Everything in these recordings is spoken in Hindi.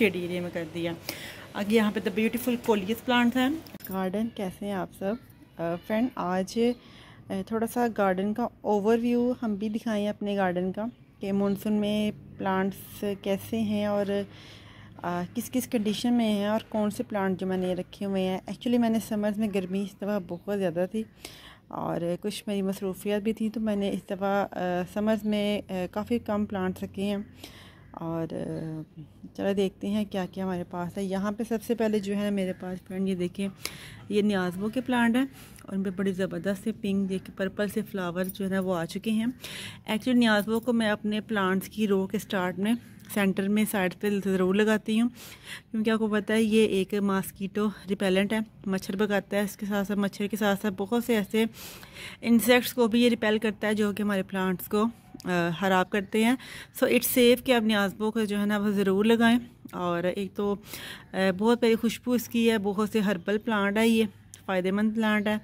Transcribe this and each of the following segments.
शेड एरिया में कर दिया। आगे यहाँ पे द ब्यूटीफुल कोलियस प्लांट्स हैं। गार्डन कैसे हैं आप सब? फ्रेंड uh, आज थोड़ा सा गार्डन का ओवरव्यू हम भी दिखाएँ अपने गार्डन का कि मानसून में प्लांट्स कैसे हैं और आ, किस किस कंडीशन में हैं और कौन से प्लांट जो मैंने रखे हुए हैं। एक्चुअली मैंने समर्स में गर्मी इस दफ़ा बहुत ज़्यादा थी और कुछ मेरी मसरूफियात भी थी तो मैंने इस दफ़ा समर्स में काफ़ी कम प्लांट्स रखे हैं। और चलो देखते हैं क्या क्या हमारे पास है। यहाँ पे सबसे पहले जो है मेरे पास फ्रेंड ये देखें, ये न्याजबो के प्लांट हैं और उन पर बड़ी ज़बरदस्त से पिंक देख पर्पल से फ्लावर जो है वो आ चुके हैं। एक्चुअली न्याजबो को मैं अपने प्लांट्स की रो के स्टार्ट में सेंटर में साइड पे ज़रूर लगाती हूँ। क्योंकि आपको पता है ये एक मास्कीटो रिपेलेंट है, मच्छर भगाता है, इसके साथ साथ मच्छर के साथ साथ बहुत से ऐसे इंसेक्ट्स को भी ये रिपेल करता है जो कि हमारे प्लांट्स को ख़राब करते हैं। सो इट्स सेफ़ कि आप न्याजबो को जो है ना, वो ज़रूर लगाएँ। और एक तो बहुत बड़ी खुशबू इसकी है, बहुत से हर्बल प्लांट है ये, फ़ायदेमंद प्लांट है।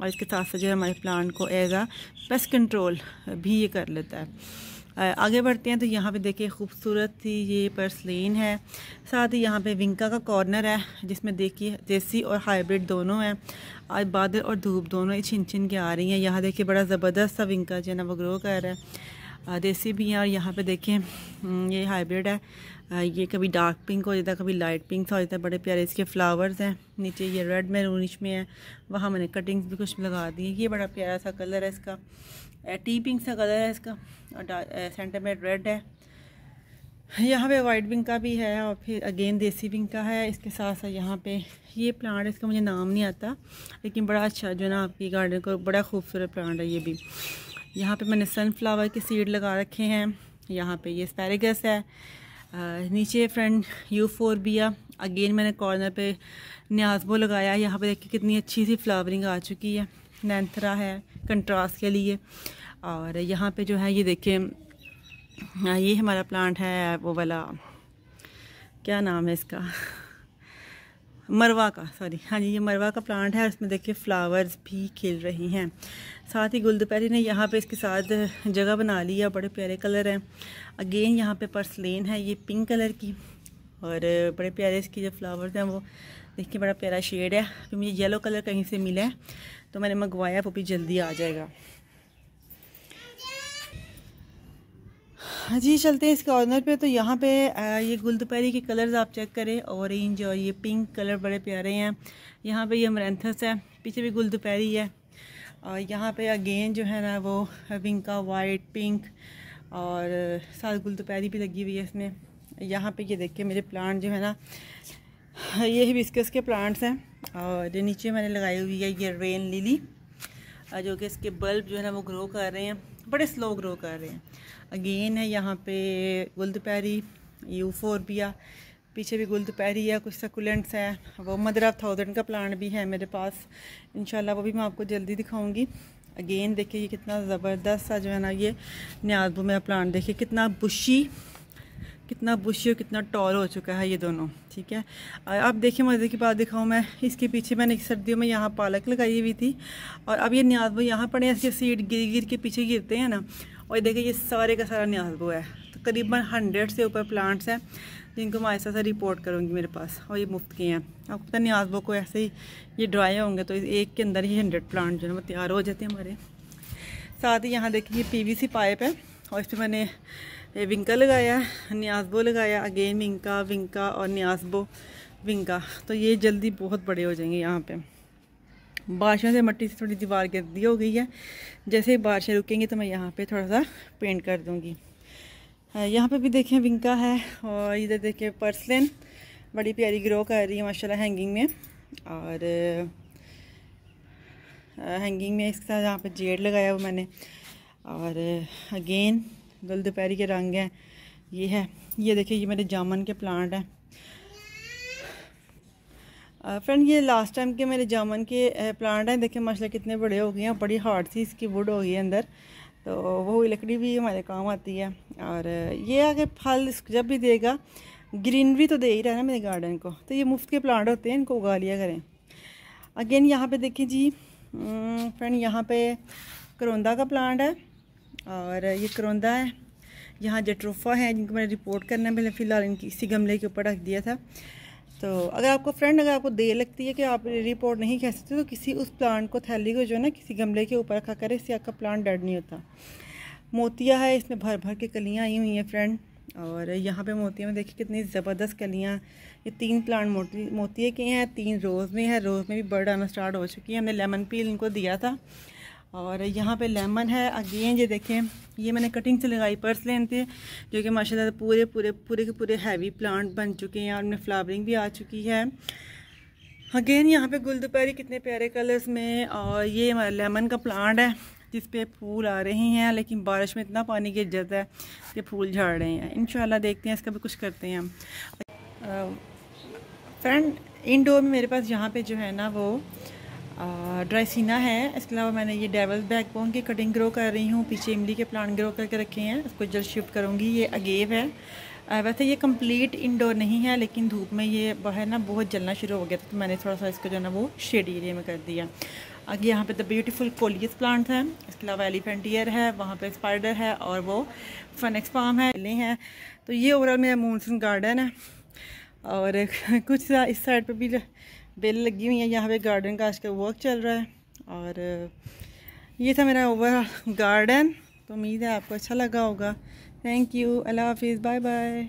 और इसके साथ साथ जो है हमारे प्लांट को एज आ पेस्ट कंट्रोल भी ये कर लेता है। आगे बढ़ते हैं तो यहाँ पे देखिए खूबसूरत सी ये पर्सलिन है। साथ ही यहाँ पे विंका का कॉर्नर है, जिसमें देखिए देसी और हाइब्रिड दोनों हैं। आज बादल और धूप दोनों ही छिन छिन के आ रही हैं। यहाँ देखिए बड़ा ज़बरदस्त सा विंका जो है ना, वो ग्रो कर रहा है। देसी भी हैं और यहाँ पे देखें हम्म, ये हाइब्रिड है। ये कभी डार्क पिंक हो जाता है कभी लाइट पिंक सा हो जाता है बड़े प्यारे इसके फ्लावर्स हैं। नीचे ये रेड में रूनिश में है। वहाँ मैंने कटिंग्स भी कुछ लगा दी ये बड़ा प्यारा सा कलर है इसका। टी पिंक सा कलर है इसका। और सेंटर में रेड है। यहाँ पे वाइट विंग का भी है और फिर अगेन देसी विंग का है। इसके साथ साथ यहाँ पे ये प्लांट इसका मुझे नाम नहीं आता लेकिन बड़ा अच्छा जो है ना आपकी गार्डन को बड़ा खूबसूरत प्लांट है ये भी। यहाँ पे मैंने सनफ्लावर के सीड लगा रखे हैं। यहाँ पे ये स्पैरेगस है। नीचे फ्रेंड यू फोर बिया अगेन मैंने कॉर्नर पे न्याजबो लगाया है। यहाँ पे देखिए कितनी अच्छी सी फ्लावरिंग आ चुकी है। नैंथरा है कंट्रास्ट के लिए। और यहाँ पे जो है, ये देखिए ये हमारा प्लांट है, वो वाला। क्या नाम है इसका? मरवा का सॉरी हाँ जी, ये मरवा का प्लांट है उसमें देखिए फ्लावर्स भी खिल रही हैं। साथ ही गुलदपहरी ने यहाँ पे इसके साथ जगह बना ली है बड़े प्यारे कलर हैं। अगेन यहाँ पे पर्सलेन है, ये पिंक कलर की और बड़े प्यारे इसकी जो फ्लावर्स हैं, वो देखिए बड़ा प्यारा शेड है। तो मुझे येलो कलर कहीं से मिला है तो मैंने मंगवाया, वो भी जल्दी आ जाएगा। जी, चलते हैं इस कॉर्नर पे। तो यहाँ पे ये गुलदपहरी के कलर्स आप चेक करें। ऑरेंज और ये पिंक कलर बड़े प्यारे हैं। यहाँ पे ये मरेंथस है, पीछे भी गुलदपहरी है। और यहाँ पे अगेन जो है ना वो विंका वाइट पिंक और साथ गुलदपहरी भी लगी हुई है इसमें। यहाँ पे ये देखिए मेरे प्लांट जो है ना, ये हिबिस्कस के प्लांट्स हैं और नीचे मैंने लगाई हुई है ये रेन लिली जो कि इसके बल्ब जो है ना वो ग्रो कर रहे हैं, बड़े स्लो ग्रो कर रहे हैं। अगेन है यहाँ पे गुलदपैरी यू फोरबिया पीछे भी गुलदपैरी है, कुछ सकुलेंट्स है, वो मदर ऑफ़ थाउज़ेंड का प्लांट भी है मेरे पास। इंशाल्लाह वो भी मैं आपको जल्दी दिखाऊँगी। अगेन देखिए ये कितना ज़बरदस्त सा जो है ना ये न्याजबू मेरा प्लांट देखिए, कितना बुशी कितना बुशी और कितना टॉल हो चुका है ये दोनों, ठीक है? अब देखिए, मज़े की बात दिखाऊँ मैं, इसके पीछे मैंने सर्दियों में यहाँ पालक लगाई हुई थी और अब ये न्याजबो यहाँ पड़े ऐसे सीड गिर गिर के पीछे गिरते हैं ना, और देखिए, ये सारे का सारा न्याजबो है। तो करीबन हंड्रेड से ऊपर प्लांट्स हैं, जिनको मैं ऐसा सा रिपोर्ट करूँगी मेरे पास, और ये मुफ़्त के हैं। आपको पता न्याजबो को ऐसे ही ये ड्राई होंगे तो एक के अंदर ही हंड्रेड प्लांट जो है वो तैयार हो जाते हैं हमारे। साथ ही यहाँ देखिए पी वी सी पाइप है, और इस पर मैंने विंका लगाया न्याजबो लगाया, अगेन विंका विंका और न्याजबो विंका। तो ये जल्दी बहुत बड़े हो जाएँगे यहाँ पे। बारिशों से मट्टी से थोड़ी दीवार गर्दी हो गई है। जैसे ही बारिशें रुकेंगी तो मैं यहाँ पे थोड़ा सा पेंट कर दूँगी। यहाँ पे भी देखें विंका है और इधर देखें पर्सलिन, बड़ी प्यारी ग्रो कर रही है, माशाल्लाह हैंगिंग में। और हैंगिंग में इसके साथ यहाँ पर जेड लगाया हुआ मैंने। और अगेन गुल दोपहरी के रंग हैं। ये है। ये देखिए, ये मेरे जामन के प्लांट हैं। फ्रेंड ये लास्ट टाइम के मेरे जामन के प्लांट हैं। देखिए, माशाल्लाह कितने बड़े हो गए हैं बड़ी हार्ड सी इसकी वुड हो गई है अंदर। तो वो लकड़ी भी हमारे काम आती है। और ये आगे फल जब भी देगा ग्रीनरी तो दे ही रहा है ना मेरे गार्डन को। तो ये मुफ़्त के प्लांट होते हैं, इनको उगा लिया करें। अगेन यहाँ पे देखिए जी फ्रेंड यहाँ पे करौंदा का प्लांट है। और ये करौंदा है। यहाँ जट्रोफा है, जिनको मैंने रिपोर्ट करना है। पहले फ़िलहाल इनकी, इसी गमले के ऊपर रख दिया था। तो अगर आपको फ्रेंड अगर आपको देर लगती है कि आप रिपोर्ट नहीं कह सकते तो किसी उस प्लांट को, थैली को जो है ना, किसी गमले के ऊपर रखा करें। इससे आपका प्लांट डेड नहीं होता। मोतिया है, इसमें भर भर के कलियाँ आई हुई हैं फ्रेंड और यहाँ पे मोतिया में देखिए कितनी ज़बरदस्त कलियाँ। ये तीन प्लांट मोती मोतिये के हैं, तीन रोज़ में है। रोज़ में भी बर्ड आना स्टार्ट हो चुकी है। हमने लेमन पील इनको दिया था। और यहाँ पे लेमन है। अगेन ये देखें, ये मैंने कटिंग से लगाई पर्स लेन थे जो कि माशाल्लाह पूरे पूरे पूरे के पूरे हैवी प्लांट बन चुके हैं और उनमें फ्लावरिंग भी आ चुकी है। अगेन यहाँ पे गुल दोपहरी कितने प्यारे कलर्स में और ये हमारा लेमन का प्लांट है, जिस पे फूल आ रहे हैं, लेकिन बारिश में इतना पानी की इज़्ज़त है कि फूल झाड़ रहे हैं। इन देखते हैं, इसका भी कुछ करते हैं हम। फ्रेंड इंडोर में मेरे पास यहाँ पे जो है ना वो ड्राइसिना है। इसके अलावा मैंने ये डेवल बैकबोन की कटिंग ग्रो कर रही हूँ। पीछे इमली के प्लांट ग्रो करके रखे हैं। उसको जल्द शिफ्ट करूँगी। ये अगेव है। वैसे ये कंप्लीट इंडोर नहीं है, लेकिन धूप में ये बाहर ना, बहुत जलना शुरू हो गया था तो मैंने थोड़ा सा इसको जो है ना, वो शेड एरिया में कर दिया। आगे यहाँ पे द ब्यूटीफुल कोलियस प्लांट है। इसके अलावा एलिफेंट ईयर है, वहाँ पे स्पाइडर है और वो फनेक्स फार्म है ले हैं। तो ये ओवरऑल मेरा मूनसन गार्डन है। और कुछ इस साइड पर भी बेल लगी हुई है, यहाँ पे गार्डन का आज का वर्क चल रहा है। और ये था मेरा ओवर गार्डन तो उम्मीद है आपको अच्छा लगा होगा। थैंक यू अल्लाह हाफिज़ बाय बाय